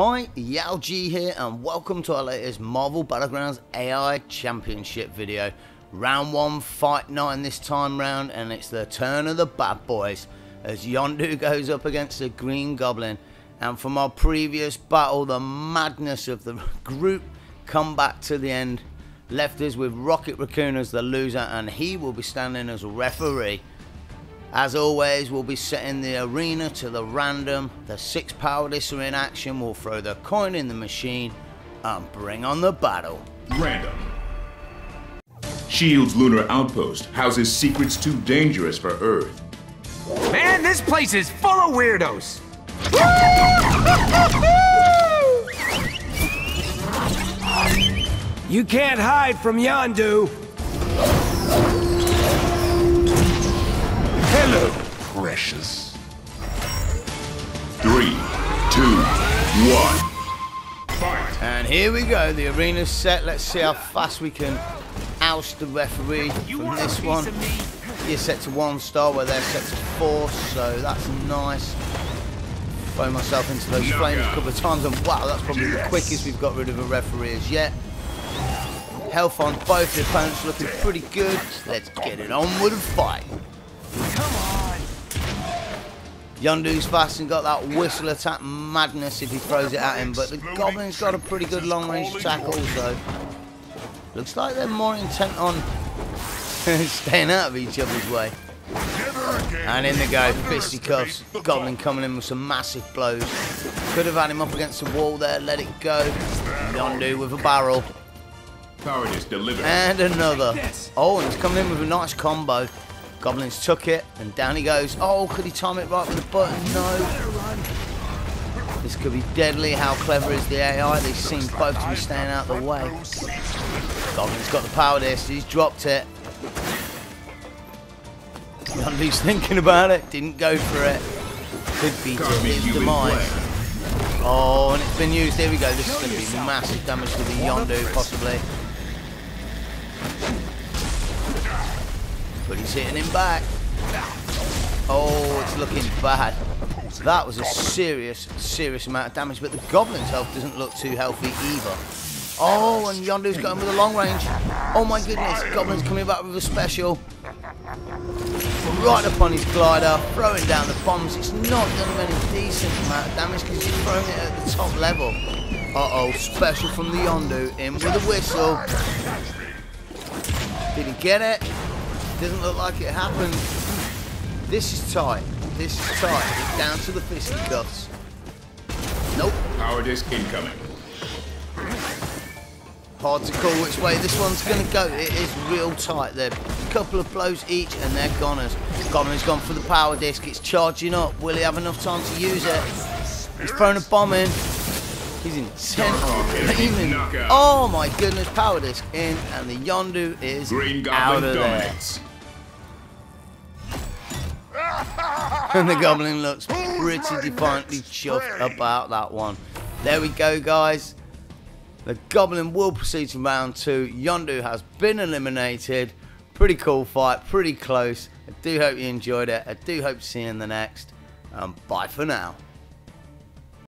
Hi, Yao G here and welcome to our latest Marvel Battlegrounds AI Championship video. Round 1, Fight 9 this time round and it's the turn of the bad boys as Yondu goes up against the Green Goblin. And from our previous battle, the madness of the group come back to the end. Left us with Rocket Raccoon as the loser and he will be standing as referee. As always, we'll be setting the arena to the random. The six power discs are in action. We'll throw the coin in the machine and bring on the battle. Random. Shield's lunar outpost houses secrets too dangerous for Earth. Man, this place is full of weirdos. You can't hide from Yondu. Hello, precious. Three, two, one. Fight! And here we go. The arena's set. Let's see how fast we can oust the referee from this one. You're set to one star where they're set to four, so that's nice. Throw myself into those flames a couple of times, and wow, that's probably the quickest we've got rid of a referee as yet. Health on both the opponents looking pretty good. Let's get it on with the fight. Yondu's fast and got that whistle attack madness if he throws it at him, but the Goblin's got a pretty good long range attack also. Looks like they're more intent on staying out of each other's way. And in they go, fisticuffs. Goblin coming in with some massive blows. Could have had him up against the wall there, let it go. Yondu with a barrel. Power delivered. And another. Oh, and he's coming in with a nice combo. Goblins took it, and down he goes. Oh, could he time it right with the button? No. This could be deadly. How clever is the AI? They seem both to be staying out the way. Goblin's got the power disc. He's dropped it. Yondu's thinking about it. Didn't go for it. Could be his demise. Oh, and it's been used. Here we go. This is going to be massive damage to the Yondu, possibly. He's hitting him back. Oh, it's looking bad. That was a serious, serious amount of damage, but the Goblin's health doesn't look too healthy either. Oh, and Yondu's going with a long range. Oh my goodness, Goblin's coming back with a special. Right up on his glider, throwing down the bombs. It's not done him any decent amount of damage because he's throwing it at the top level. Uh-oh, special from the Yondu, in with a whistle. Did he get it? Doesn't look like it happened. This is tight. This is tight. It's down to the fisticuffs. Nope. Power disc incoming. Hard to call which way this one's going to go. It is real tight. They're a couple of blows each and they're goners. Goblin's gone for the power disc. It's charging up. Will he have enough time to use it? He's thrown a bomb in. He's intent on aiming. Oh my goodness. Power disc in and the Yondu is Green out of there. And the Goblin looks pretty defiantly chuffed about that one. There we go, guys. The Goblin will proceed to round two. Yondu has been eliminated. Pretty cool fight, pretty close. I do hope you enjoyed it. I do hope to see you in the next. And bye for now.